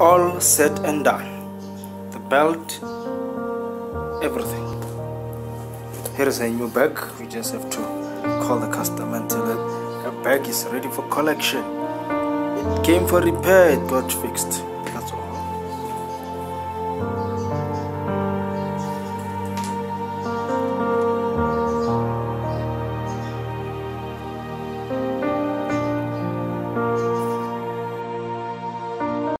all said and done. The belt everything. Here is a new bag we just have to call the customer and tell it the bag is ready for collection. It came for repair it got fixed. That's all.